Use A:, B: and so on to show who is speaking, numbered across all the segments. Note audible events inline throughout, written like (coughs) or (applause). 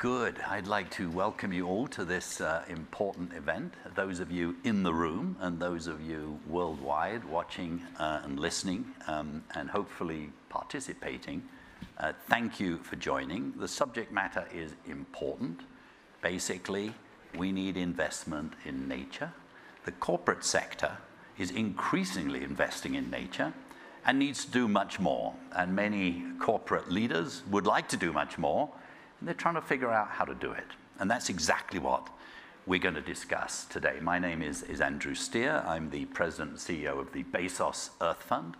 A: Good. I'd like to welcome you all to this uh, important event. Those of you in the room and those of you worldwide watching uh, and listening um, and hopefully participating, uh, thank you for joining. The subject matter is important. Basically, we need investment in nature. The corporate sector is increasingly investing in nature and needs to do much more. And many corporate leaders would like to do much more, and they're trying to figure out how to do it. And that's exactly what we're going to discuss today. My name is, is Andrew Steer. I'm the president and CEO of the Bezos Earth Fund,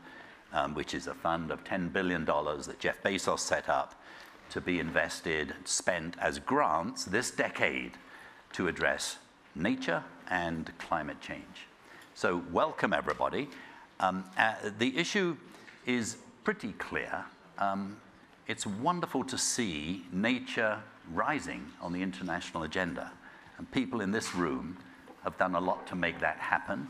A: um, which is a fund of $10 billion that Jeff Bezos set up to be invested, spent as grants this decade to address nature and climate change. So, welcome everybody. Um, uh, the issue is pretty clear. Um, it's wonderful to see nature rising on the international agenda. And people in this room have done a lot to make that happen.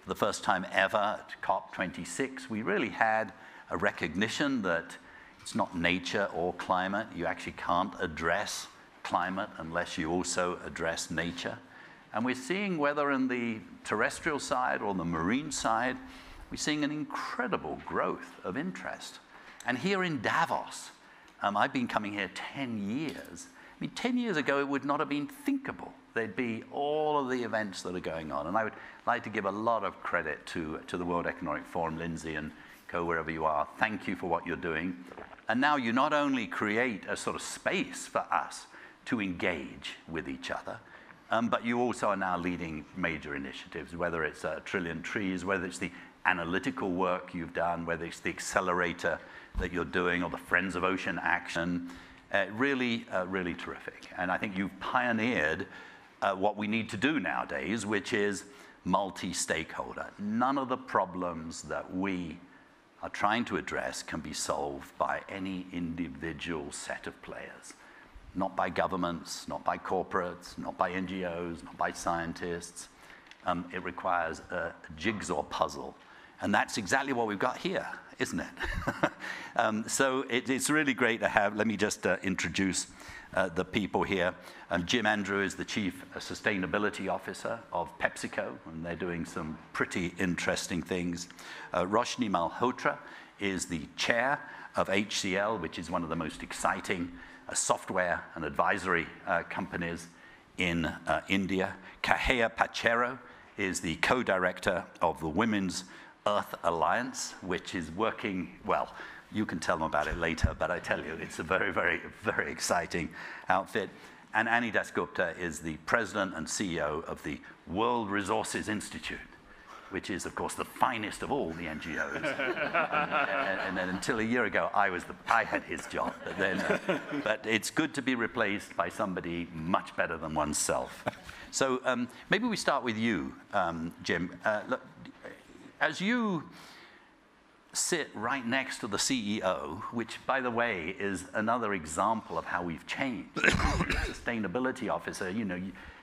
A: For the first time ever at COP26, we really had a recognition that it's not nature or climate. You actually can't address climate unless you also address nature. And we're seeing whether in the terrestrial side or the marine side, we're seeing an incredible growth of interest. And here in Davos, um, I've been coming here 10 years. I mean, 10 years ago, it would not have been thinkable. There'd be all of the events that are going on. And I would like to give a lot of credit to, to the World Economic Forum, Lindsay and co, wherever you are. Thank you for what you're doing. And now you not only create a sort of space for us to engage with each other, um, but you also are now leading major initiatives, whether it's a trillion trees, whether it's the analytical work you've done, whether it's the accelerator that you're doing or the Friends of Ocean Action. Uh, really, uh, really terrific. And I think you've pioneered uh, what we need to do nowadays, which is multi stakeholder. None of the problems that we are trying to address can be solved by any individual set of players. Not by governments, not by corporates, not by NGOs, not by scientists. Um, it requires a jigsaw puzzle and that's exactly what we've got here, isn't it? (laughs) um, so it, it's really great to have, let me just uh, introduce uh, the people here. Um, Jim Andrew is the Chief Sustainability Officer of PepsiCo, and they're doing some pretty interesting things. Uh, Roshni Malhotra is the Chair of HCL, which is one of the most exciting uh, software and advisory uh, companies in uh, India. Kahea Pacheco is the co-director of the Women's Earth Alliance, which is working, well, you can tell them about it later, but I tell you, it's a very, very, very exciting outfit. And Ani Dasgupta is the president and CEO of the World Resources Institute, which is, of course, the finest of all the NGOs. (laughs) and, and, and, then until a year ago, I, was the, I had his job. But, then, uh, but it's good to be replaced by somebody much better than oneself. So um, maybe we start with you, um, Jim. Uh, look, as you sit right next to the CEO, which, by the way, is another example of how we've changed. (coughs) sustainability officer, you know,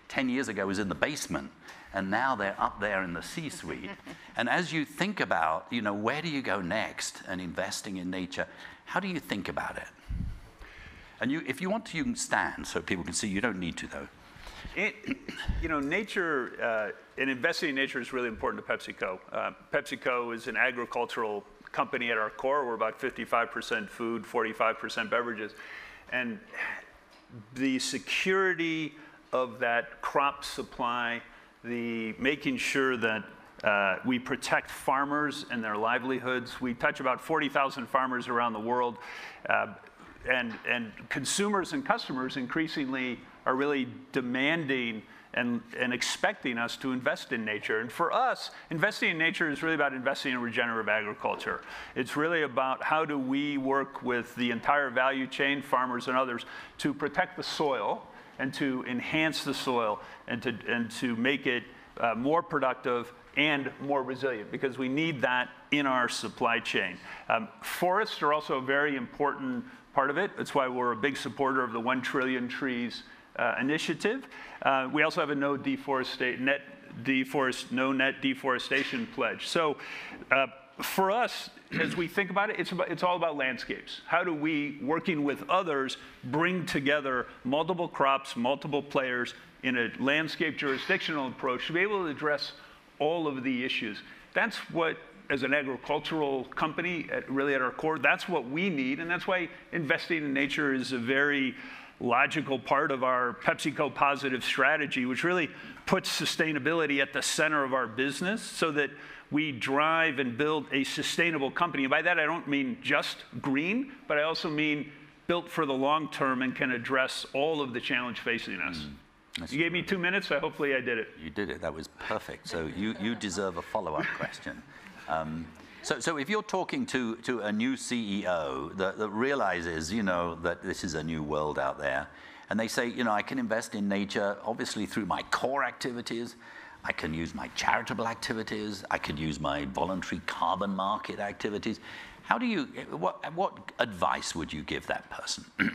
A: 10 years ago was in the basement, and now they're up there in the C-suite. (laughs) and as you think about, you know, where do you go next and investing in nature, how do you think about it? And you, if you want to, you can stand so people can see. You don't need to, though.
B: It, you know, nature uh, and investing in nature is really important to PepsiCo. Uh, PepsiCo is an agricultural company at our core. We're about 55% food, 45% beverages. And the security of that crop supply, the making sure that uh, we protect farmers and their livelihoods. We touch about 40,000 farmers around the world. Uh, and, and consumers and customers increasingly are really demanding and, and expecting us to invest in nature. And for us, investing in nature is really about investing in regenerative agriculture. It's really about how do we work with the entire value chain, farmers and others, to protect the soil and to enhance the soil and to, and to make it uh, more productive and more resilient because we need that in our supply chain. Um, forests are also a very important part of it. That's why we're a big supporter of the 1 trillion trees uh, initiative. Uh, we also have a no deforestation, net deforest, no net deforestation pledge. So uh, for us, as we think about it, it's, about, it's all about landscapes. How do we, working with others, bring together multiple crops, multiple players in a landscape jurisdictional approach to be able to address all of the issues? That's what, as an agricultural company, at, really at our core, that's what we need, and that's why investing in nature is a very logical part of our PepsiCo positive strategy, which really puts sustainability at the center of our business so that we drive and build a sustainable company. And by that, I don't mean just green, but I also mean built for the long term and can address all of the challenge facing us. Mm, you gave me two minutes, so hopefully I did it.
A: You did it. That was perfect. So you, you deserve a follow-up question. Um, so, so if you're talking to, to a new CEO that, that realizes, you know, that this is a new world out there, and they say, you know, I can invest in nature, obviously through my core activities, I can use my charitable activities. I could use my voluntary carbon market activities. How do you, what, what advice would you give that person? (clears throat)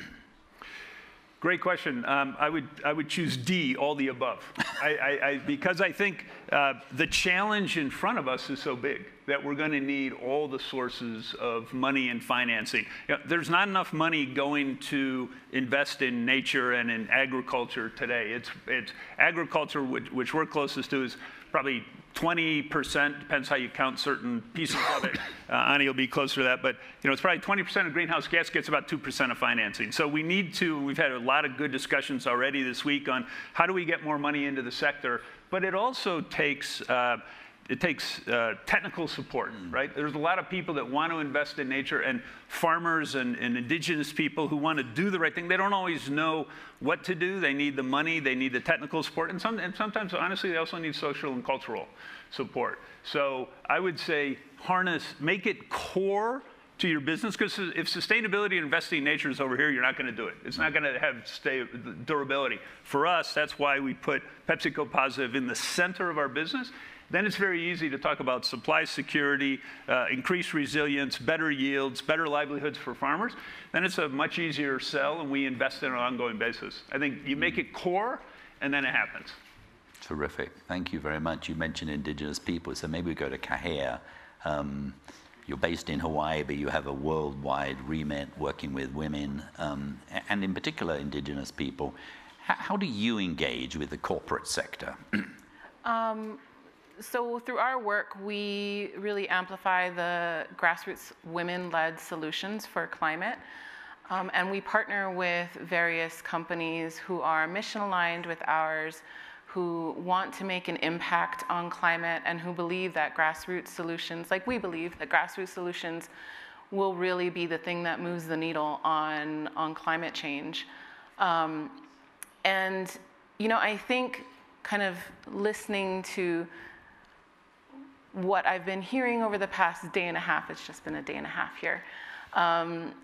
B: Great question. Um, I, would, I would choose D, all the above. I, I, I, because I think uh, the challenge in front of us is so big that we're going to need all the sources of money and financing. You know, there's not enough money going to invest in nature and in agriculture today. It's, it's agriculture, which, which we're closest to, is probably 20%, depends how you count certain pieces of it. (laughs) Uh, Ani will be closer to that, but you know, it's probably 20% of greenhouse gas gets about 2% of financing. So we need to, we've had a lot of good discussions already this week on how do we get more money into the sector, but it also takes, uh, it takes uh, technical support, mm. right? There's a lot of people that want to invest in nature and farmers and, and, indigenous people who want to do the right thing. They don't always know what to do. They need the money, they need the technical support, and, some, and sometimes, honestly, they also need social and cultural support. So I would say harness, make it core to your business because if sustainability and investing in nature is over here, you're not going to do it. It's not going to have stay, durability. For us, that's why we put PepsiCo Positive in the center of our business then it's very easy to talk about supply security, uh, increased resilience, better yields, better livelihoods for farmers. Then it's a much easier sell, and we invest in on an ongoing basis. I think you make it core, and then it happens.
A: Terrific. Thank you very much. You mentioned indigenous people, so maybe we go to Kahea. Um, you're based in Hawaii, but you have a worldwide remit working with women, um, and in particular, indigenous people. H- how do you engage with the corporate sector?
C: um, so through our work, we really amplify the grassroots women-led solutions for climate. Um, and we partner with various companies who are mission aligned with ours, who want to make an impact on climate and who believe that grassroots solutions, like we believe that grassroots solutions will really be the thing that moves the needle on, on climate change. Um, and, you know, I think kind of listening to what I've been hearing over the past day and a half, it's just been a day and a half here. Um,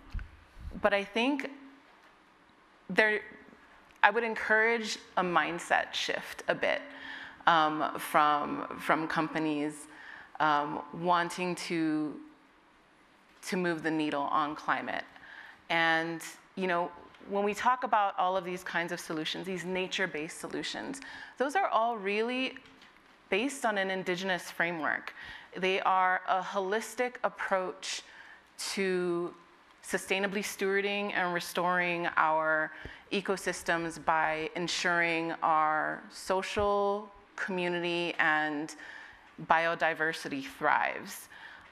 C: but I think there, I would encourage a mindset shift a bit um, from, from companies um, wanting to, to move the needle on climate. And, you know, when we talk about all of these kinds of solutions, these nature-based solutions, those are all really based on an indigenous framework. They are a holistic approach to sustainably stewarding and restoring our ecosystems by ensuring our social, community, and biodiversity thrives.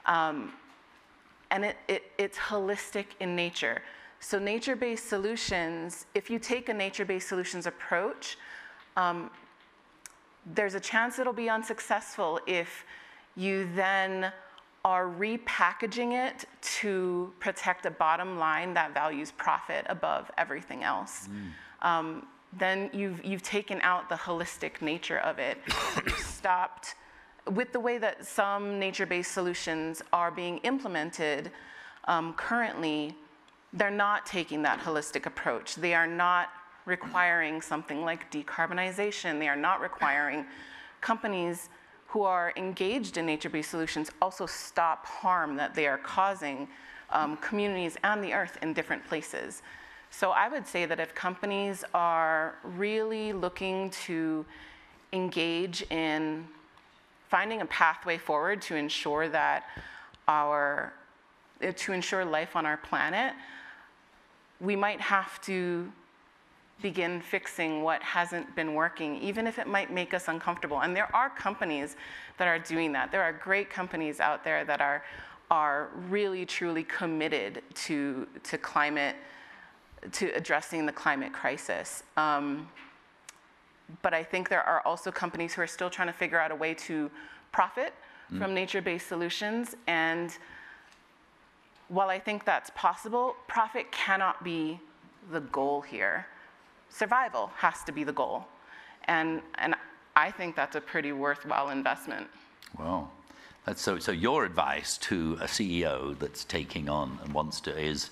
C: Um, and it, it, it's holistic in nature. So nature-based solutions, if you take a nature-based solutions approach, um, there's a chance it'll be unsuccessful if you then are repackaging it to protect a bottom line that values profit above everything else. Mm. Um, then you've, you've taken out the holistic nature of it. you've (coughs) stopped, with the way that some nature-based solutions are being implemented um, currently, they're not taking that holistic approach. They are not requiring something like decarbonization. They are not requiring companies who are engaged in nature-based solutions also stop harm that they are causing um, communities and the earth in different places. So I would say that if companies are really looking to engage in finding a pathway forward to ensure that our to ensure life on our planet, we might have to begin fixing what hasn't been working, even if it might make us uncomfortable. And there are companies that are doing that. There are great companies out there that are, are really, truly committed to, to climate, to addressing the climate crisis. Um, but I think there are also companies who are still trying to figure out a way to profit mm. from nature based solutions. And while I think that's possible, profit cannot be the goal here survival has to be the goal. And, and I think that's a pretty worthwhile investment.
A: Well, That's so, so your advice to a CEO that's taking on and wants to is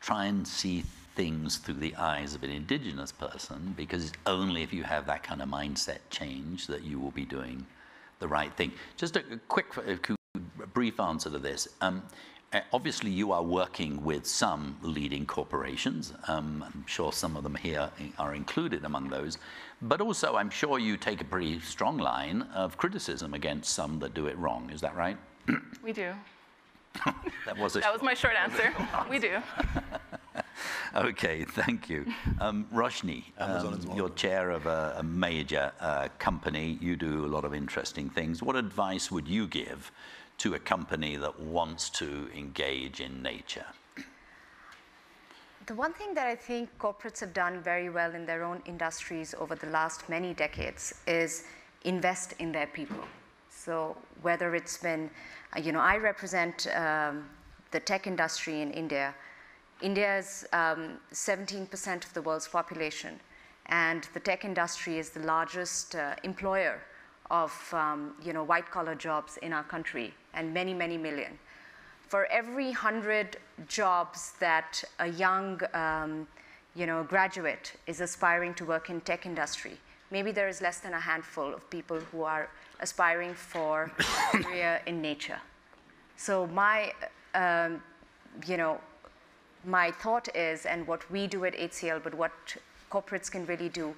A: try and see things through the eyes of an indigenous person because it's only if you have that kind of mindset change that you will be doing the right thing. Just a, quick, a brief answer to this. Um, obviously, you are working with some leading corporations. Um, I'm sure some of them here are included among those. But also, I'm sure you take a pretty strong line of criticism against some that do it wrong. Is that right? (clears throat)
C: We do.
A: that was,
C: that was my short answer. (laughs) we do.
A: okay, thank you. Um, Roshni, um, you're chair of a, a major uh, company. You do a lot of interesting things. What advice would you give to a company that wants to engage in nature?
D: The one thing that I think corporates have done very well in their own industries over the last many decades is invest in their people. So whether it's been, uh, you know, I represent um, the tech industry in India. India is um, 17% of the world's population, and the tech industry is the largest uh, employer of um, you know, white collar jobs in our country and many, many million. For every 100 jobs that a young um, you know, graduate is aspiring to work in tech industry, maybe there is less than a handful of people who are aspiring for a (coughs) career in nature. So my, um, you know, my thought is, and what we do at HCL, but what corporates can really do,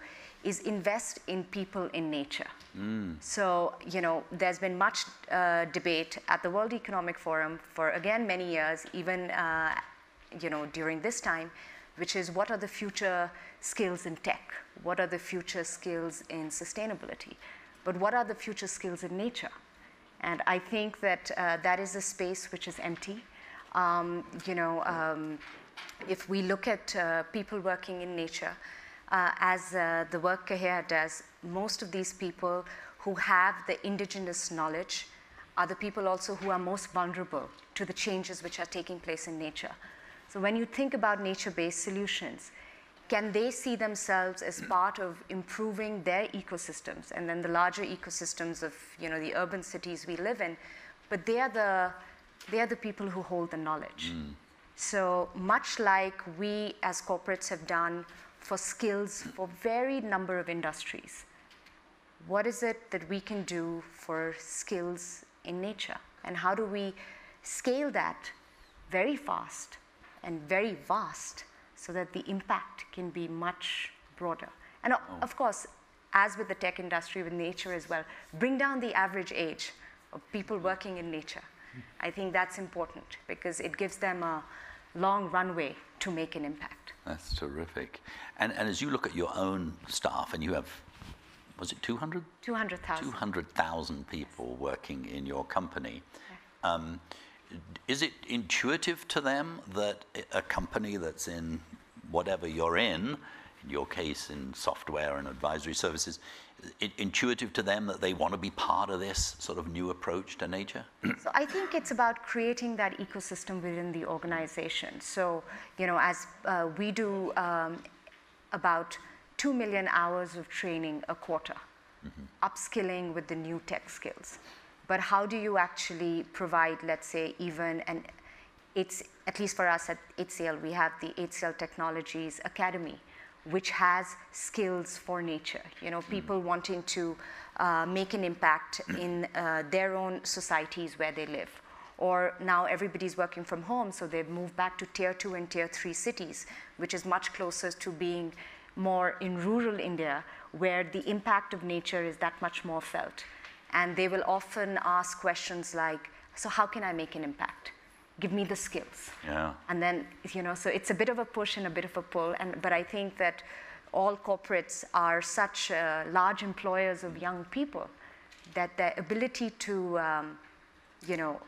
D: is invest in people in nature. Mm. So, you know, there's been much uh, debate at the World Economic Forum for, again, many years, even, uh, you know, during this time, which is what are the future skills in tech? What are the future skills in sustainability? But what are the future skills in nature? And I think that uh, that is a space which is empty. Um, you know, um, if we look at uh, people working in nature, uh, as uh, the work here does, most of these people who have the indigenous knowledge are the people also who are most vulnerable to the changes which are taking place in nature. So when you think about nature-based solutions, can they see themselves as part of improving their ecosystems and then the larger ecosystems of you know the urban cities we live in but they are the they are the people who hold the knowledge mm. so much like we as corporates have done for skills for varied number of industries. What is it that we can do for skills in nature? And how do we scale that very fast and very vast so that the impact can be much broader? And oh. of course, as with the tech industry, with nature as well, bring down the average age of people working in nature. Hmm. I think that's important because it gives them a long runway to make an impact.
A: That's terrific. And, and as you look at your own staff, and you have, was it 200?
D: 200,000.
A: 200,000 people working in your company. Um, is it intuitive to them that a company that's in whatever you're in your case in software and advisory services, intuitive to them that they want to be part of this sort of new approach to nature? (clears throat)
D: so I think it's about creating that ecosystem within the organization. So, you know, as uh, we do um, about 2 million hours of training a quarter, mm-hmm. upskilling with the new tech skills. But how do you actually provide, let's say, even an it's at least for us at HCL, we have the HCL Technologies Academy, which has skills for nature. You know, people wanting to uh, make an impact in uh, their own societies where they live. Or now everybody's working from home, so they've moved back to tier two and tier three cities, which is much closer to being more in rural India, where the impact of nature is that much more felt. And they will often ask questions like, So how can I make an impact? Give me the skills.
A: Yeah.
D: And then, you know, so it's a bit of a push and a bit of a pull. And, but I think that all corporates are such uh, large employers of young people that their ability to, um, you know,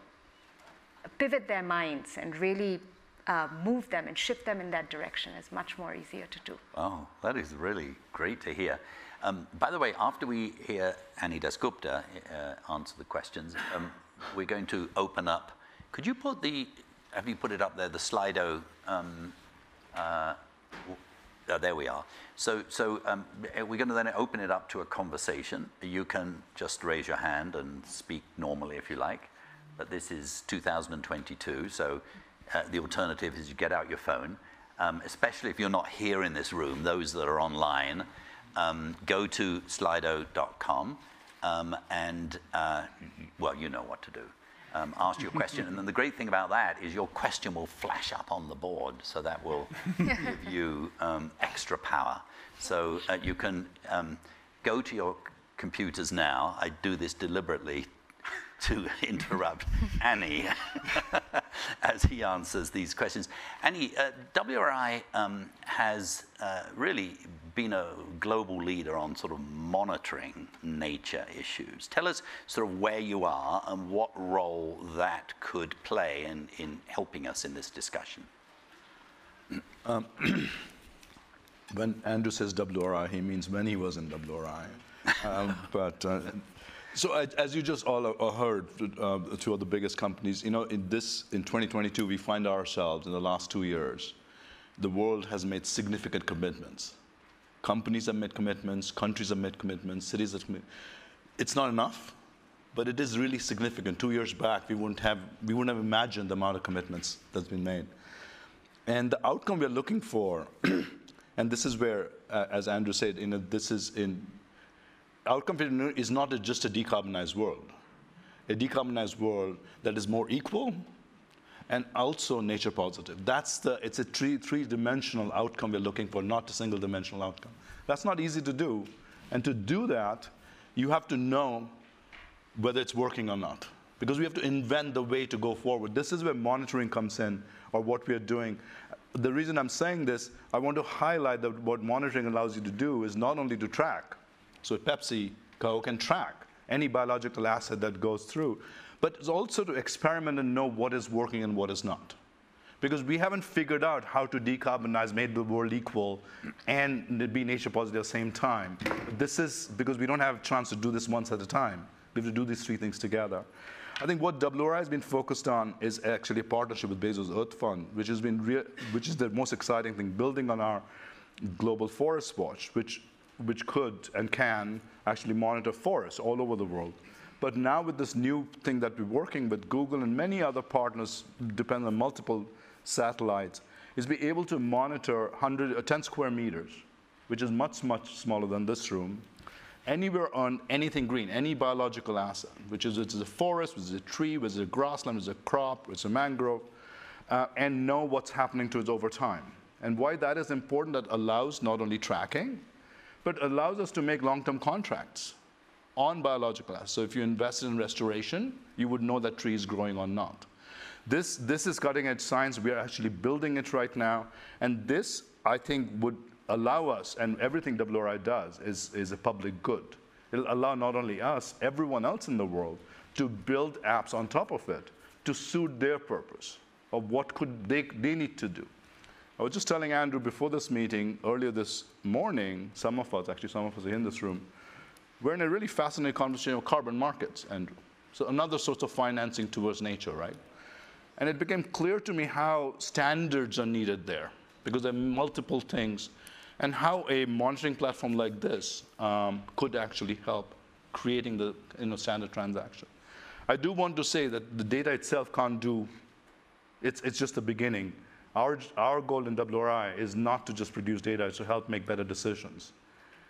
D: pivot their minds and really uh, move them and shift them in that direction is much more easier to do.
A: Oh, that is really great to hear. Um, by the way, after we hear Ani Dasgupta uh, answer the questions, um, we're going to open up. Could you put the, have you put it up there, the Slido? Um, uh, uh, there we are. So, so um, we're going to then open it up to a conversation. You can just raise your hand and speak normally if you like. But this is 2022, so uh, the alternative is you get out your phone, um, especially if you're not here in this room, those that are online, um, go to slido.com um, and, uh, well, you know what to do. Um, ask your question, and then the great thing about that is your question will flash up on the board, so that will give you um, extra power. So uh, you can um, go to your computers now. I do this deliberately (laughs) to interrupt Ani (laughs) (laughs) as he answers these questions. Ani, uh, WRI um, has uh, really been a global leader on sort of monitoring nature issues. Tell us sort of where you are and what role that could play in, in helping us in this discussion. (clears throat)
E: Um, (clears throat) when Andrew says WRI, he means when he was in WRI. (laughs) Um, but uh, so as you just all heard, uh, two of the biggest companies, you know, in this, in 2022, we find ourselves in the last two years, the world has made significant commitments. Companies have made commitments, countries have made commitments, cities have committed. It's not enough, but it is really significant. Two years back, we wouldn't have, we wouldn't have imagined the amount of commitments that's been made. And the outcome we're looking for, (clears throat) and this is where, uh, as Andrew said, you know, this is in outcome is not a, just a decarbonized world. A decarbonized world that is more equal and also nature positive. That's the, it's a three, three-dimensional outcome we're looking for, not a single-dimensional outcome. That's not easy to do. And to do that, you have to know whether it's working or not. Because we have to invent the way to go forward. This is where monitoring comes in, or what we are doing. The reason I'm saying this, I want to highlight that what monitoring allows you to do is not only to track, so Pepsi can track any biological asset that goes through, but it's also to experiment and know what is working and what is not. Because we haven't figured out how to decarbonize, make the world equal, and be nature positive at the same time. This is because we don't have a chance to do this once at a time. We have to do these three things together. I think what WRI has been focused on is actually a partnership with Bezos Earth Fund, which has been which is the most exciting thing, building on our Global Forest Watch, which which could and can actually monitor forests all over the world. But now with this new thing that we're working with Google and many other partners, depend on multiple satellites, is be able to monitor 100, uh, 10 square meters, which is much, much smaller than this room, anywhere on anything green, any biological asset, which is it's a forest, which is a tree, which is a grassland, which is a crop, which is a mangrove, uh, and know what's happening to it over time. And why that is important, that allows not only tracking, but it allows us to make long-term contracts on biological assets. So if you invested in restoration, you would know that tree is growing or not. This, this is cutting edge science. We are actually building it right now. And this, I think, would allow us, and everything WRI does is, is a public good. It'll allow not only us, everyone else in the world, to build apps on top of it to suit their purpose of what could they, they need to do. I was just telling Andrew before this meeting, earlier this morning, some of us, actually some of us are in this room, we're in a really fascinating conversation of carbon markets, Andrew. So another source of financing towards nature, right? And it became clear to me how standards are needed there, because there are multiple things, and how a monitoring platform like this um, could actually help creating the you know, standard transaction. I do want to say that the data itself can't do, it's, it's just the beginning. Our, our goal in WRI is not to just produce data, it's to help make better decisions.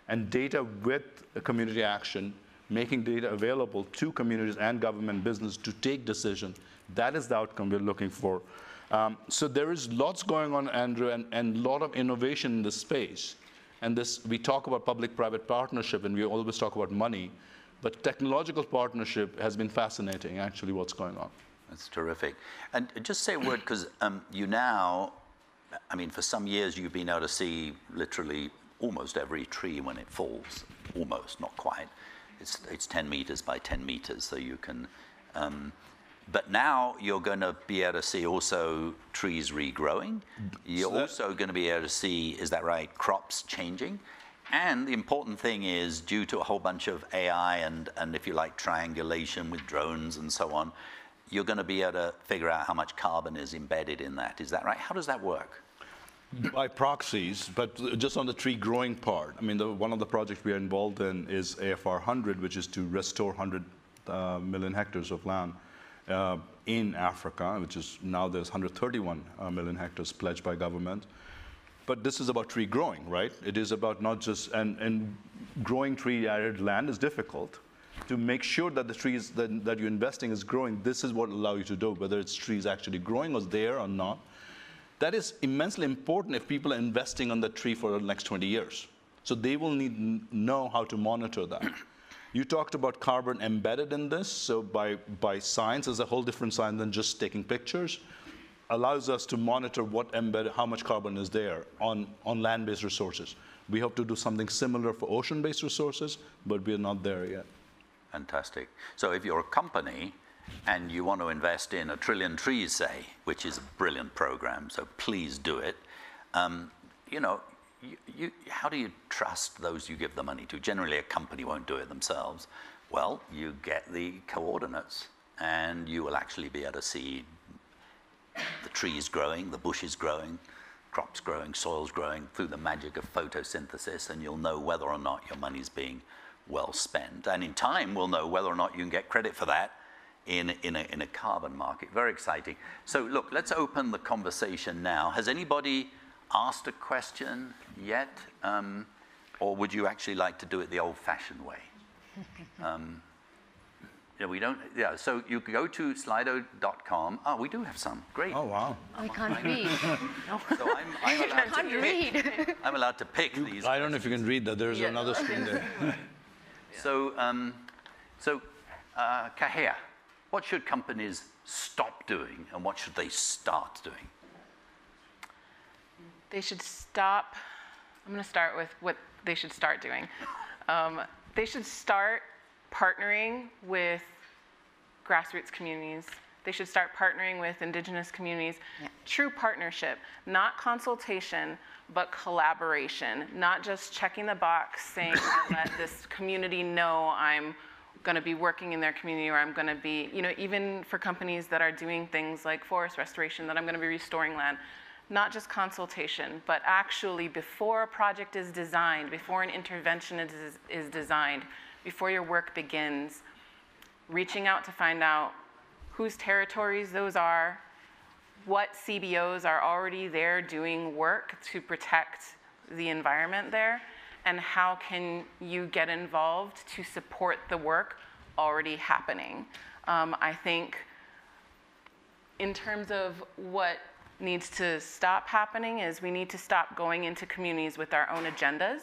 E: And data with community action, making data available to communities and government business to take decisions, that is the outcome we're looking for. Um, so there is lots going on, Andrew, and a lot of innovation in this space. And this, we talk about public-private partnership, and we always talk about money, but technological partnership has been fascinating, actually, what's going on.
A: That's terrific. And just say a word, because um, you now, I mean, for some years you've been able to see literally almost every tree when it falls. Almost, not quite. It's, it's 10 meters by 10 meters, so you can. Um, but now you're going to be able to see also trees regrowing. You're
E: that-
A: also going to be able to see, is that right, crops changing. And the important thing is, due to a whole bunch of AI and, and if you like, triangulation with drones and so on, you're going to be able to figure out how much carbon is embedded in that. Is that right? How does that work?
E: by proxies, but just on the tree growing part. I mean, the, one of the projects we are involved in is AFR 100, which is to restore 100 uh, million hectares of land uh, in Africa, which is now there's 131 uh, million hectares pledged by government. But this is about tree growing, right? It is about not just, and, and growing tree arid land is difficult. To make sure that the trees that, that you're investing is growing, this is what allow you to do, whether it's trees actually growing or there or not. That is immensely important if people are investing on the tree for the next 20 years. So they will need know how to monitor that. (clears throat) You talked about carbon embedded in this, so by, by science is a whole different science than just taking pictures. Allows us to monitor what embedded, how much carbon is there on, on land-based resources. We hope to do something similar for ocean-based resources, but we're not there yet.
A: Fantastic. So if you're a company and you want to invest in a trillion trees, say, which is a brilliant program, so please do it. Um, you know, how do you trust those you give the money to? Generally, a company won't do it themselves. Well, you get the coordinates, and you will actually be able to see the trees growing, the bushes growing, crops growing, soils growing through the magic of photosynthesis, and you'll know whether or not your money's being well spent. And in time, we'll know whether or not you can get credit for that in, in, a, in a carbon market. Very exciting. So, look, let's open the conversation now. Has anybody asked a question yet? Um, or would you actually like to do it the old fashioned way? (laughs) Um, yeah, we don't, yeah, so you go to slido.com. Oh, we do have some. Great.
E: Oh, wow.
D: We can't read. (laughs)
A: So I'm, I'm, allowed (laughs) to
D: can't
A: pick,
D: read.
A: I'm allowed to pick these.
E: I don't know if you can read that. There's another screen there.
A: So, um, so uh, Kahea, what should companies stop doing and what should they start doing?
C: They should stop. I'm going to start with what they should start doing. Um, they should start partnering with grassroots communities. They should start partnering with indigenous communities. True partnership, not consultation, but collaboration. Not just checking the box saying, (laughs) let this community know I'm going to be working in their community or I'm going to be, you know, even for companies that are doing things like forest restoration, that I'm going to be restoring land. Not just consultation, but actually before a project is designed, before an intervention is, is designed, before your work begins, reaching out to find out whose territories those are, what CBOs are already there doing work to protect the environment there, and how can you get involved to support the work already happening. Um, I think in terms of what needs to stop happening is we need to stop going into communities with our own agendas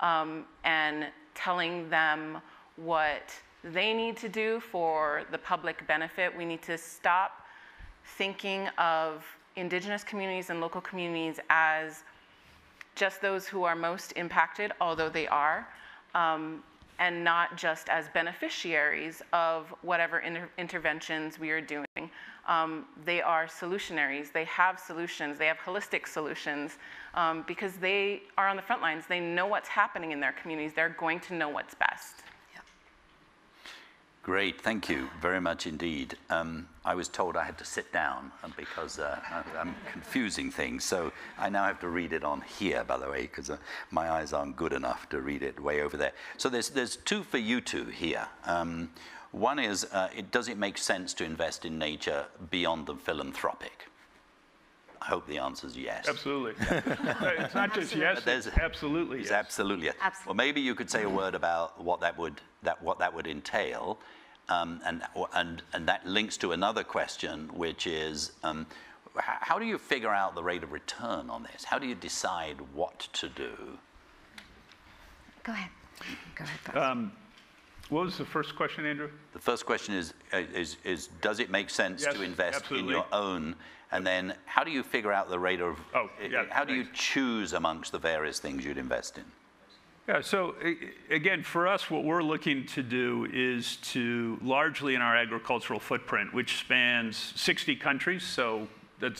C: um, and telling them what they need to do for the public benefit. We need to stop thinking of indigenous communities and local communities as just those who are most impacted, although they are, um, and not just as beneficiaries of whatever inter- interventions we are doing. Um, they are solutionaries. They have solutions. They have holistic solutions um, because they are on the front lines. They know what's happening in their communities. They're going to know what's best.
A: Great, thank you very much indeed. Um, I was told I had to sit down because uh, I'm confusing things, so I now have to read it on here, by the way, because uh, my eyes aren't good enough to read it way over there. So there's, there's two for you two here. Um, one is, uh, it, does it make sense to invest in nature beyond the philanthropic? I hope the answer is yes.
B: Absolutely. (laughs) It's not just yes,
A: There's-
B: absolutely
A: It's
B: yes.
A: absolutely. yes.
D: Absolutely.
A: Well, maybe you could say a word about what that would that what that would entail, um, and and and that links to another question, which is. Um, how do you figure out the rate of return on this? How do you decide what to do?
D: Go ahead. Go ahead.
B: What was the first question, Andrew?
A: The first question is, uh, is, is does it make sense
B: Yes,
A: to invest
B: absolutely.
A: in your own? And then how do you figure out the rate of,
B: Oh,
A: uh,
B: yeah,
A: how do you choose amongst the various things you'd invest in?
B: Yeah, so again, for us, what we're looking to do is to largely in our agricultural footprint, which spans 60 countries, so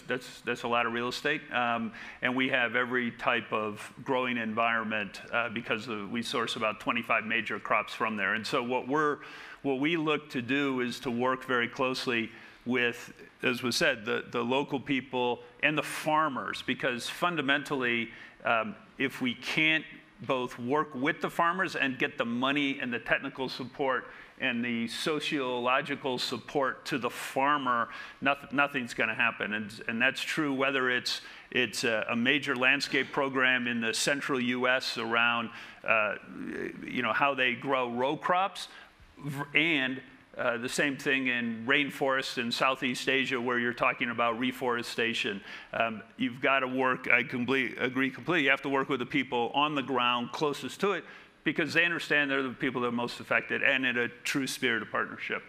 B: that's, that's, a lot of real estate. Um, and we have every type of growing environment uh, because we source about 25 major crops from there. And so what we look to do is to work very closely with, as was said, the, the local people and the farmers, because fundamentally, um, if we can't both work with the farmers and get the money and the technical support and the sociological support to the farmer, noth- nothing's going to happen. And, and that's true whether it's, it's a, a major landscape program in the central U.S. around, uh, you know, how they grow row crops, and uh, the same thing in rainforests in Southeast Asia where you're talking about reforestation. Um, you've got to work, I complete, agree completely, you have to work with the people on the ground closest to it because they understand they're the people that are most affected and in a true spirit of partnership.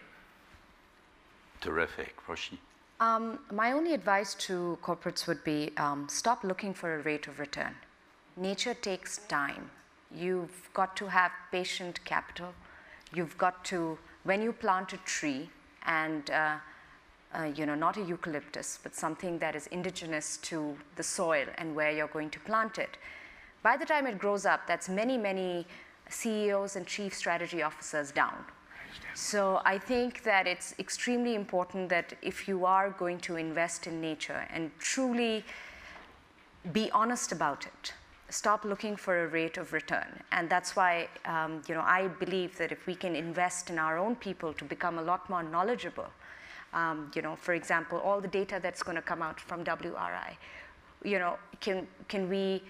A: Terrific. Roshni?
D: Um, my only advice to corporates would be um, stop looking for a rate of return. Nature takes time. You've got to have patient capital. You've got to, when you plant a tree, and uh, uh, you know, not a eucalyptus, but something that is indigenous to the soil and where you're going to plant it. By the time it grows up, that's many, many CEOs and chief strategy officers down. So I think that it's extremely important that if you are going to invest in nature and truly be honest about it, stop looking for a rate of return. And that's why, um, you know, I believe that if we can invest in our own people to become a lot more knowledgeable, um, you know, for example, all the data that's going to come out from WRI, you know, can, can we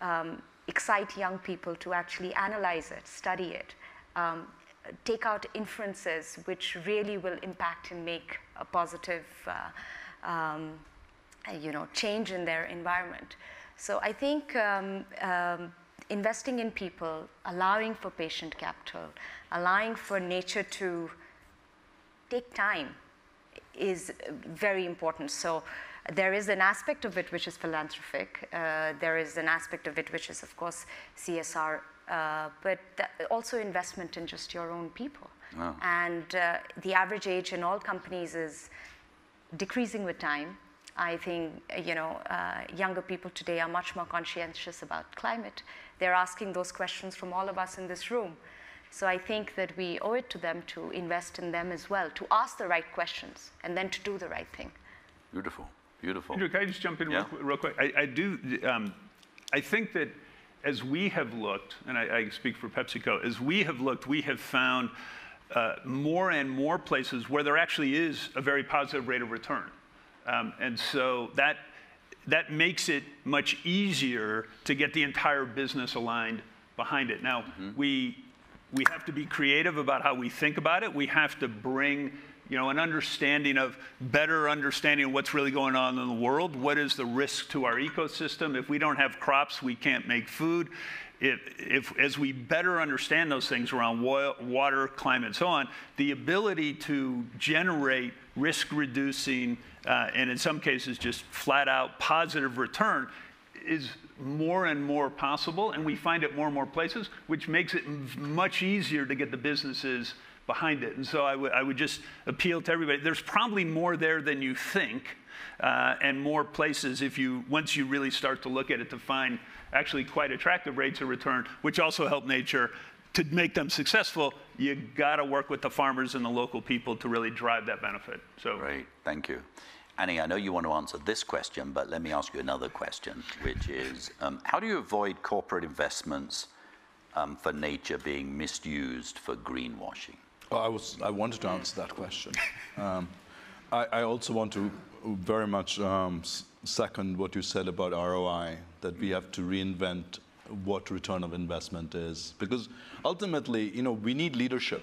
D: um, excite young people to actually analyze it, study it, um, take out inferences which really will impact and make a positive, uh, um, you know, change in their environment. So I think um, um, investing in people, allowing for patient capital, allowing for nature to take time is very important. So there is an aspect of it which is philanthropic. Uh, there is an aspect of it which is, of course, CSR, uh, but also investment in just your own people.
A: Wow.
D: And uh, the average age in all companies is decreasing with time. I think you know uh, younger people today are much more conscientious about climate. They're asking those questions from all of us in this room. So I think that we owe it to them to invest in them as well, to ask the right questions, and then to do the right thing.
A: Beautiful. Beautiful.
B: Andrew, can I just jump in
A: Yeah.
B: real, quick, real quick? I, I do, um, I think that as we have looked, and I, I speak for PepsiCo, as we have looked, we have found uh, more and more places where there actually is a very positive rate of return. Um, and so that, that makes it much easier to get the entire business aligned behind it. Now, we, we have to be creative about how we think about it. We have to bring you know, an understanding of better understanding of what's really going on in the world. What is the risk to our ecosystem? If we don't have crops, we can't make food. If, if as we better understand those things around wa- water, climate, and so on, the ability to generate risk-reducing uh, and in some cases just flat-out positive return is more and more possible, and we find it more and more places, which makes it much easier to get the businesses behind it. And so I would- I would just appeal to everybody. There's probably more there than you think, uh, and more places if you once you really start to look at it to find actually quite attractive rates of return, which also help nature. To make them successful, you got to work with the farmers and the local people to really drive that benefit. So
A: Great, thank you. Ani, I know you want to answer this question, but let me ask you another question, which is um, how do you avoid corporate investments um, for nature being misused for greenwashing?
E: Oh, I was. I wanted to answer that question. Um, I, I also want to very much um, second what you said about ROI. That we have to reinvent what return of investment is, because ultimately, you know, we need leadership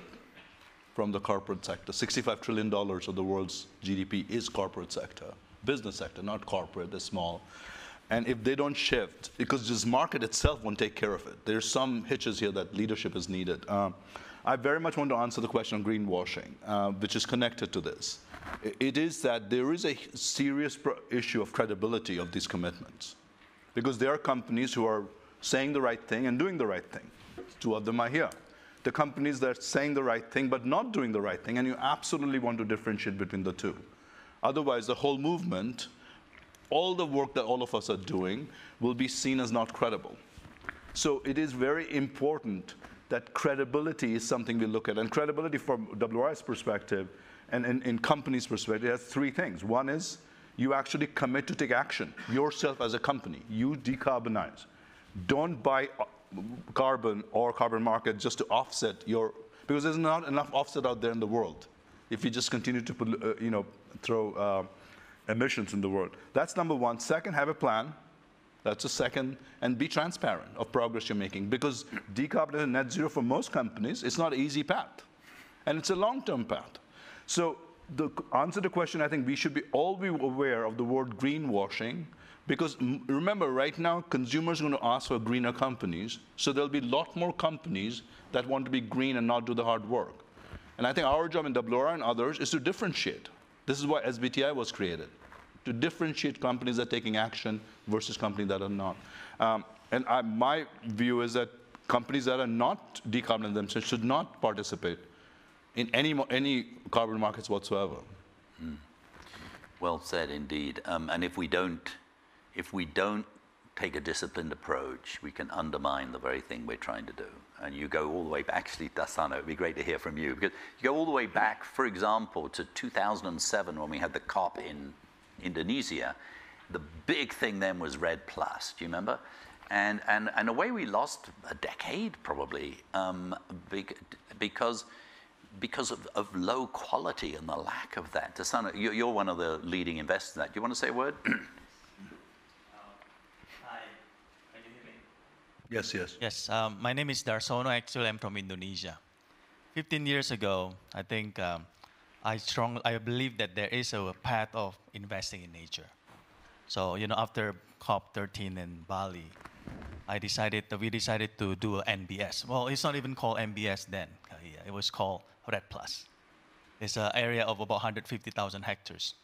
E: from the corporate sector. $65 trillion of the world's GDP is corporate sector, business sector, not corporate, they're small. And if they don't shift, because this market itself won't take care of it. There's some hitches here that leadership is needed. Um, I very much want to answer the question on greenwashing, uh, which is connected to this. It is that there is a serious issue of credibility of these commitments because there are companies who are saying the right thing and doing the right thing. Two of them are here. The companies that are saying the right thing but not doing the right thing, and you absolutely want to differentiate between the two. Otherwise, the whole movement, all the work that all of us are doing, will be seen as not credible. So it is very important that credibility is something we look at. And credibility from WRI's perspective and in, companies' perspective has three things. One is you actually commit to take action yourself as a company. You decarbonize. Don't buy uh, carbon or carbon market just to offset your, because there's not enough offset out there in the world if you just continue to uh, you know, throw uh, emissions in the world. That's number one. Second, have a plan. That's the second. And be transparent of progress you're making because decarbonizing net zero for most companies, it's not an easy path. And it's a long-term path. So the answer to the question, I think we should be all be aware of the word greenwashing because remember, right now, consumers are going to ask for greener companies, so there'll be a lot more companies that want to be green and not do the hard work. And I think our job in WRI and others is to differentiate. This is why SBTI was created, to differentiate companies that are taking action versus companies that are not. Um, and I, my view is that companies that are not decarbonizing themselves should not participate in any, any carbon markets whatsoever. Mm.
A: Well said indeed. Um, and if we don't, if we don't take a disciplined approach, we can undermine the very thing we're trying to do. And you go all the way back, actually, Dasana, it'd be great to hear from you, because you go all the way back, for example, to 2007 when we had the COP in Indonesia. The big thing then was REDD Plus. Do you remember? And, and, and a way we lost a decade probably um, because because of, of, low quality and the lack of that. Dasana, you're one of the leading investors in that. Do you want to say a word? (clears throat)
F: uh, hi, can you hear me?
E: Yes, yes.
F: Yes, um, my name is Dharsono. Actually, I'm from Indonesia. 15 years ago, I think um, I strong, I believe that there is a path of investing in nature. So, you know, after COP13 in Bali, I decided that we decided to do an NBS. Well, it's not even called NBS then. It was called REDD Plus. It's an area of about 150,000 hectares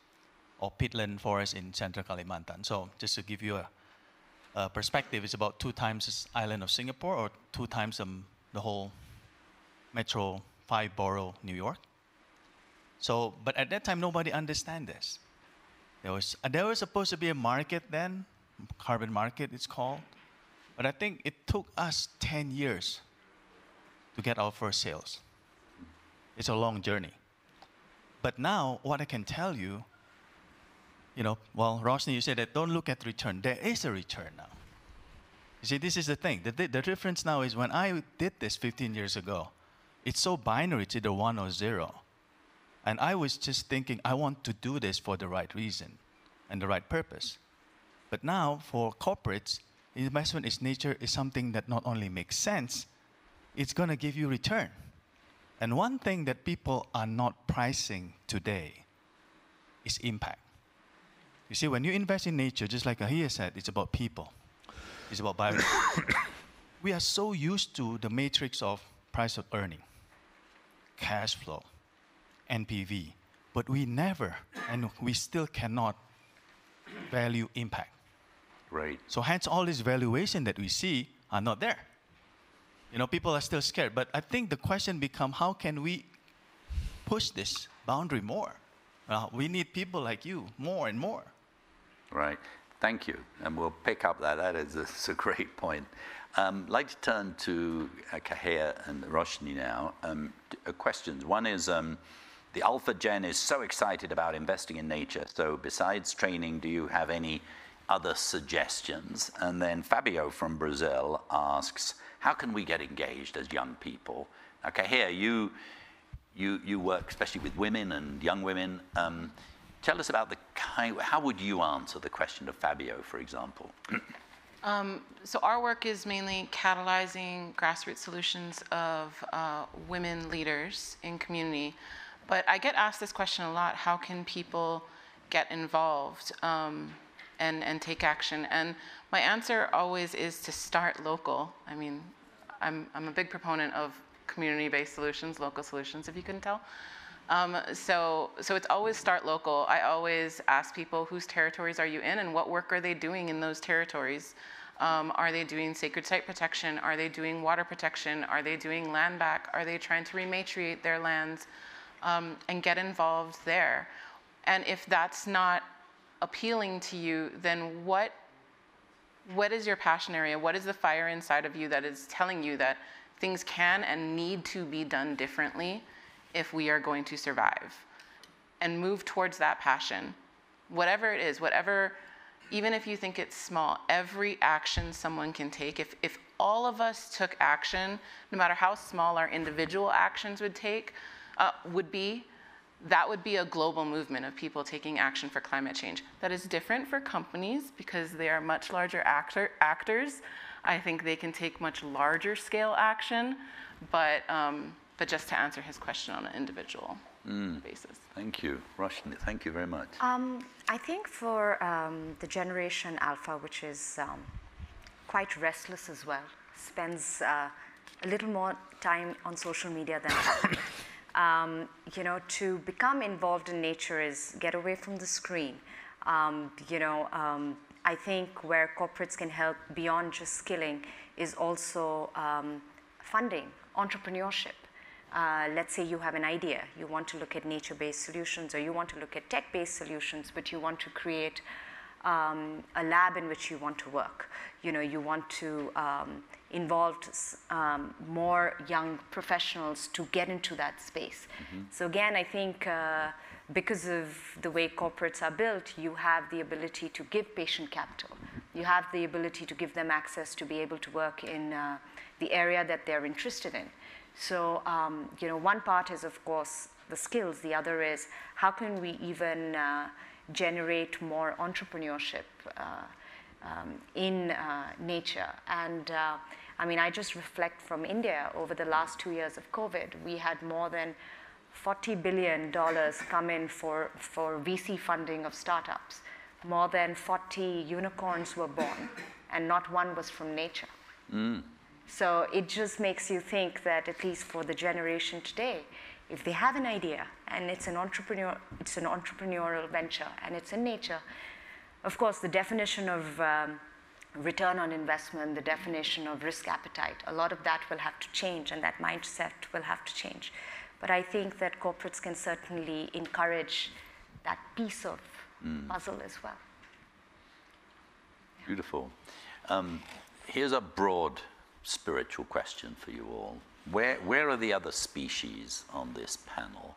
F: of peatland forest in central Kalimantan. So just to give you a, a perspective, it's about two times the island of Singapore or two times um, the whole metro five borough New York. So, but at that time, nobody understand this. There was, uh, there was supposed to be a market then, carbon market it's called, but I think it took us 10 years to get our first sales. It's a long journey. But now, what I can tell you, you know, well, Roshni, you said that don't look at return. There is a return now. You see, this is the thing. The, the difference now is when I did this 15 years ago, it's so binary, it's either one or zero. And I was just thinking, I want to do this for the right reason and the right purpose. But now, for corporates, investment in nature is something that not only makes sense, it's going to give you return. And one thing that people are not pricing today is impact. You see, when you invest in nature, just like Ahia said, it's about people. It's about biodiversity. (coughs) we are so used to the matrix of price of earning, cash flow, NPV, but we never, and we still cannot value impact.
A: Right.
F: So hence all this valuation that we see are not there. You know, people are still scared. But I think the question becomes how can we push this boundary more? Uh, we need people like you more and more.
A: Right. Thank you. And we'll pick up that. That is (laughs) a, a great point. Um, I'd like to turn to uh, and Roshni now. Um, uh, questions. One is um, the Alpha Gen is so excited about investing in nature. So, besides training, do you have any other suggestions? And then Fabio from Brazil asks, how can we get engaged as young people? Okay, here you, you, you work especially with women and young women. Um, tell us about the kind, how would you answer the question of Fabio, for example? (clears throat)
C: Um, so our work is mainly catalyzing grassroots solutions of uh, women leaders in community. But I get asked this question a lot, how can people get involved? Um, and, and take action. And my answer always is to start local. I mean, I'm, I'm a big proponent of community-based solutions, local solutions, if you couldn't tell. Um, so, so it's always start local. I always ask people whose territories are you in and what work are they doing in those territories. Um, are they doing sacred site protection? Are they doing water protection? Are they doing land back? Are they trying to rematriate their lands um, and get involved there? And if that's not appealing to you, then what what is your passion area? What is the fire inside of you that is telling you that things can and need to be done differently if we are going to survive? And move towards that passion. Whatever it is, whatever, even if you think it's small, every action someone can take, if, if all of us took action, no matter how small our individual actions would take, uh, would be, that would be a global movement of people taking action for climate change. That is different for companies because they are much larger actor, actors. I think they can take much larger scale action, but, um, but just to answer his question on an individual basis.
A: Thank you. Roshni, thank you very much.
D: Um, I think for um, the generation Alpha, which is um, quite restless as well, spends uh, a little more time on social media than um, you know, to become involved in nature is get away from the screen. Um, you know, um, I think where corporates can help beyond just skilling is also um, funding, entrepreneurship. Uh, let's say you have an idea, you want to look at nature based solutions or you want to look at tech based solutions, but you want to create um, a lab in which you want to work. You know, you want to um, involve um, more young professionals to get into that space. So again, I think uh, because of the way corporates are built, you have the ability to give patient capital. You have the ability to give them access to be able to work in uh, the area that they're interested in. So, um, you know, one part is, of course, the skills. The other is how can we even uh, generate more entrepreneurship uh, um, in uh, nature? And uh, I mean, I just reflect from India over the last two years of COVID, we had more than $40 billion come in for, for VC funding of startups. More than 40 unicorns were born, and not one was from nature. So it just makes you think that at least for the generation today, if they have an idea and it's an entrepreneur, it's an entrepreneurial venture and it's in nature, of course the definition of um, return on investment, the definition of risk appetite, a lot of that will have to change and that mindset will have to change. But I think that corporates can certainly encourage that piece of puzzle as well.
A: Beautiful. Um, here's a broad spiritual question for you all. Where, where are the other species on this panel?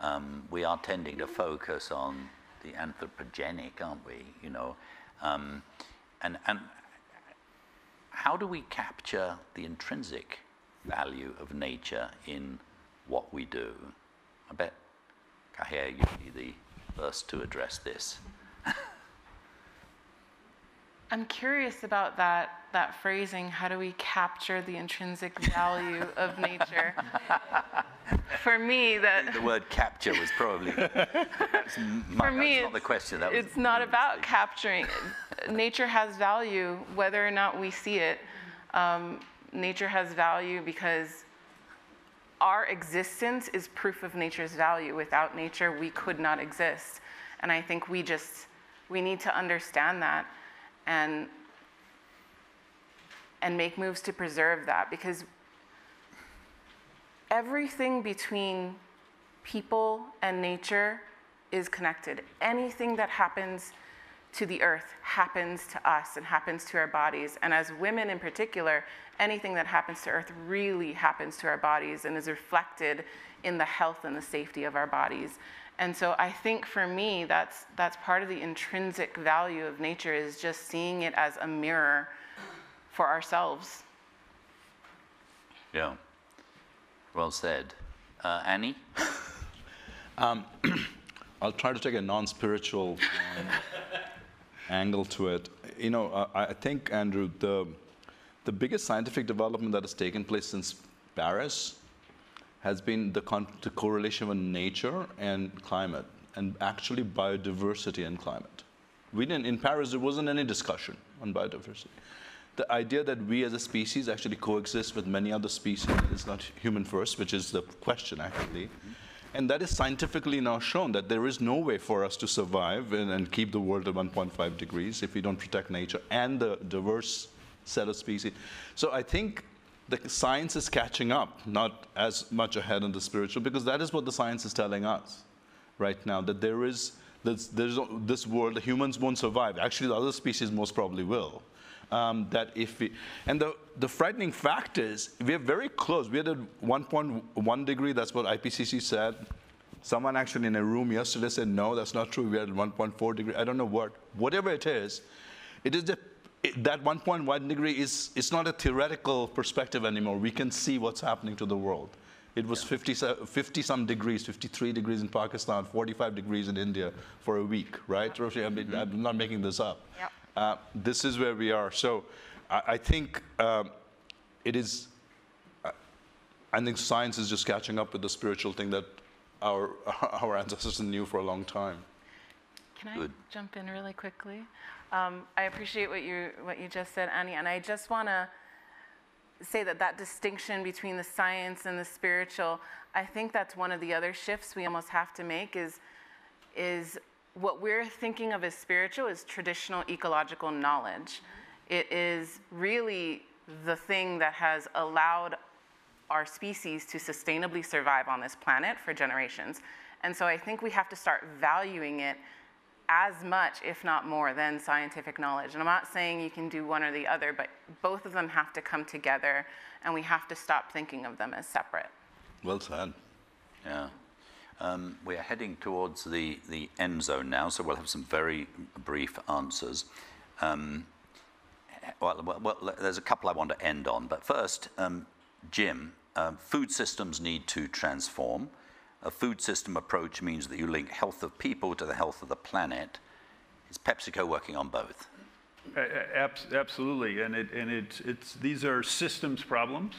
A: Um, we are tending to focus on the anthropogenic, aren't we? You know, um, and, and how do we capture the intrinsic value of nature in what we do? I bet, Kahir, you'd be the first to address this. (laughs)
C: I'm curious about that, that phrasing. How do we capture the intrinsic value of nature? (laughs) For me, that
A: The word capture was probably (laughs)
C: for me,
A: that's not the
C: it's-
A: question. That was
C: it's not about
A: mistake.
C: capturing. nature has value, whether or not we see it. Um, nature has value because our existence is proof of nature's value. Without nature, we could not exist. And I think we just we need to understand that and and make moves to preserve that because everything between people and nature is connected. Anything that happens to the earth happens to us and happens to our bodies. And as women in particular, anything that happens to earth really happens to our bodies and is reflected in the health and the safety of our bodies. And so I think for me, that's, that's part of the intrinsic value of nature is just seeing it as a mirror for ourselves.
A: Yeah. Well said. Uh, Ani? (laughs) (clears throat)
E: I'll try to take a non-spiritual um, (laughs) angle to it. You know, I, I think Andrew, the the biggest scientific development that has taken place since Paris has been the, the correlation with nature and climate, and actually biodiversity and climate. We didn't in Paris. There wasn't any discussion on biodiversity. the idea that we as a species actually coexist with many other species is not human first, which is the question actually. And that is scientifically now shown that there is no way for us to survive and, and keep the world at 1.5 degrees if we don't protect nature and the diverse set of species. So I think the science is catching up, not as much ahead in the spiritual, because that is what the science is telling us right now, that there is this, this world, the humans won't survive. Actually, the other species most probably will. Um, that if we, and the, the frightening fact is, we're very close. We're at 1.1 degree, that's what IPCC said. Someone actually in a room yesterday said, no, that's not true. We're at 1.4 degree. I don't know what. Whatever it is, it is the it, that 1.1 degree is it's not a theoretical perspective anymore. We can see what's happening to the world. It was 50, 50 some degrees, 53 degrees in Pakistan, 45 degrees in India for a week, right? Roshni, I mean, I'm not making this up.
D: Yep.
E: Uh, this is where we are. So I, I think um, it is, uh, I think science is just catching up with the spiritual thing that our, (laughs) our ancestors knew for a long time.
C: Can I
A: Good.
C: jump in really quickly? Um, I appreciate what you what you just said, Ani, and I just want to say that that distinction between the science and the spiritual, I think that's one of the other shifts we almost have to make is is what we're thinking of as spiritual is traditional ecological knowledge. It is really the thing that has allowed our species to sustainably survive on this planet for generations. And so I think we have to start valuing it as much, if not more, than scientific knowledge. And I'm not saying you can do one or the other, but both of them have to come together, and we have to stop thinking of them as separate.
E: Well said.
A: Yeah. Um, we are heading towards the, the end zone now, so we'll have some very brief answers. Um, well, well, well, there's a couple I want to end on, but first, um, Jim, uh, food systems need to transform. A food system approach means that you link health of people to the health of the planet. Is PepsiCo working on both?
B: Absolutely, and it, and it's, it's, these are systems problems.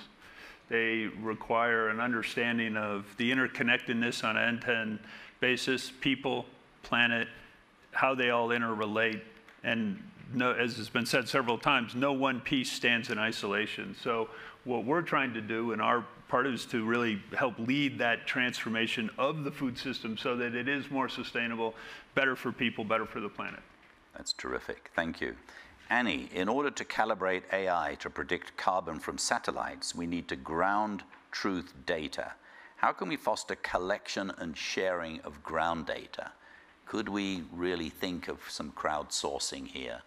B: They require an understanding of the interconnectedness on an end-to-end basis, people, planet, how they all interrelate, and no, as has been said several times, no one piece stands in isolation. So what we're trying to do, in our part is to really help lead that transformation of the food system so that it is more sustainable, better for people, better for the planet.
A: That's terrific. Thank you. Ani, in order to calibrate AI to predict carbon from satellites, we need to ground truth data. How can we foster collection and sharing of ground data? Could we really think of some crowdsourcing here?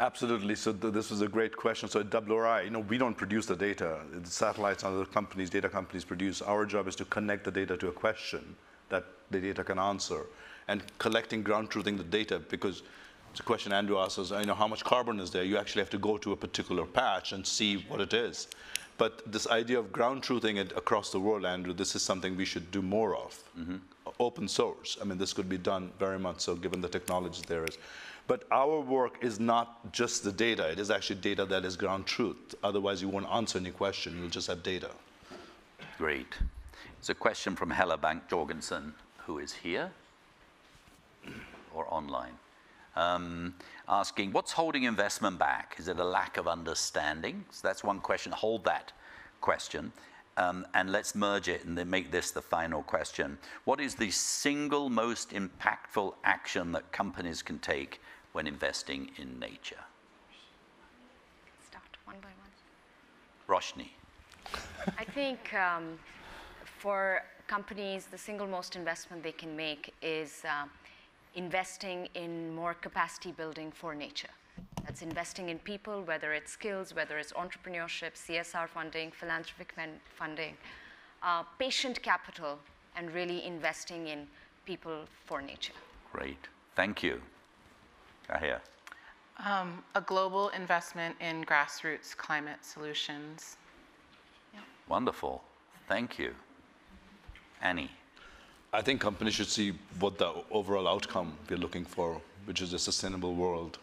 E: Absolutely. So th- this was a great question. So at WRI, you know, we don't produce the data. The satellites and other companies, data companies produce. Our job is to connect the data to a question that the data can answer, and collecting ground truthing the data because it's a question Andrew asks us. You know, how much carbon is there? You actually have to go to a particular patch and see what it is. But this idea of ground truthing it across the world, Andrew, this is something we should do more of. Mm-hmm. Open source. I mean, this could be done very much so given the technology there is. But our work is not just the data, it is actually data that is ground truth. Otherwise, you won't answer any question, you'll just have data.
A: Great. It's a question from Helle Bank Jorgensen, who is here (clears throat) or online, um, asking, what's holding investment back? Is it a lack of understanding? So that's one question. Hold that question. Um, and let's merge it and then make this the final question. What is the single most impactful action that companies can take when investing in nature?
D: Start one by one.
A: Roshni.
D: I think um, for companies, the single most investment they can make is uh, investing in more capacity building for nature. That's investing in people, whether it's skills, whether it's entrepreneurship, CSR funding, philanthropic funding, uh, patient capital, and really investing in people for nature.
A: Great. Thank you. Ahir.
C: Um, a global investment in grassroots climate solutions.
A: Wonderful. Thank you. Ani.
E: I think companies should see what the overall outcome we're looking for, which is a sustainable world,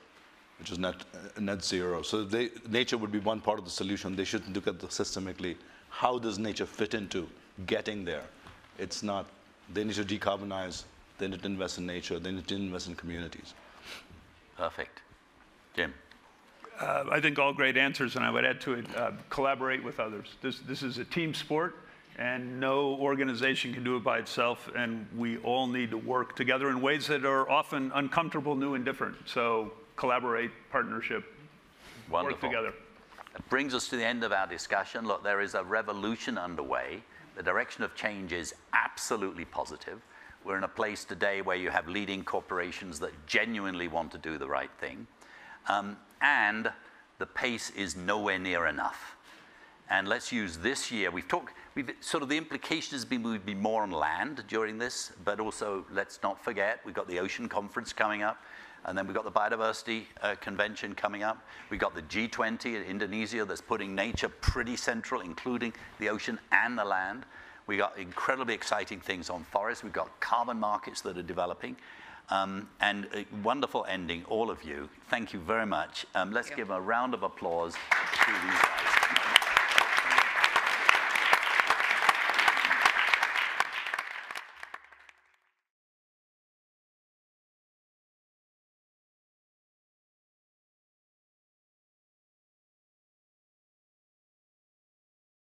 E: which is net, uh, net zero. So they, nature would be one part of the solution. They should look at the systemically. How does nature fit into getting there? It's not, they need to decarbonize, they need to invest in nature, they need to invest in communities.
A: Perfect. Jim.
B: Uh, I think all great answers, and I would add to it, uh, collaborate with others. This, this is a team sport, and no organization can do it by itself, and we all need to work together in ways that are often uncomfortable, new, and different. So collaborate, partnership,
A: Wonderful.
B: work together.
A: That brings us to the end of our discussion. Look, there is a revolution underway. The direction of change is absolutely positive. We're in a place today where you have leading corporations that genuinely want to do the right thing. Um, and the pace is nowhere near enough. And let's use this year. We've talked, we've sort of the implication has been we'd be more on land during this, but also let's not forget we've got the ocean conference coming up, and then we've got the biodiversity uh, convention coming up. We've got the G20 in Indonesia that's putting nature pretty central, including the ocean and the land. We've got incredibly exciting things on forests. We've got carbon markets that are developing. Um, and a wonderful ending, all of you. Thank you very much. Um, let's give a round of applause to these guys.